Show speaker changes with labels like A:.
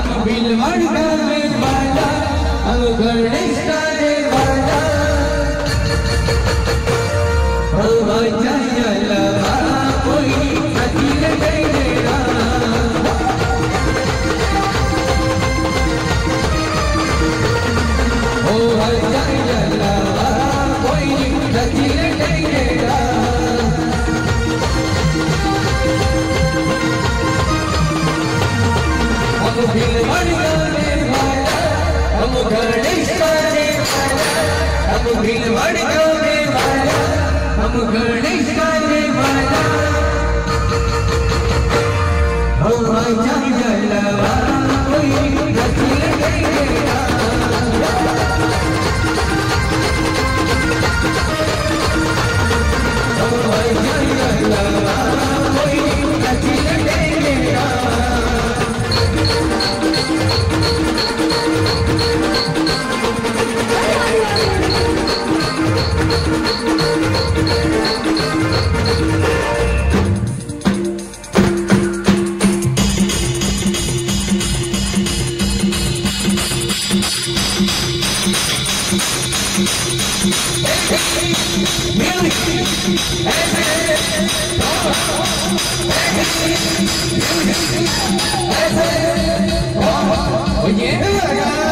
A: हम बिलवड़ का में बाला हम गढ़े Oh, my God. oh!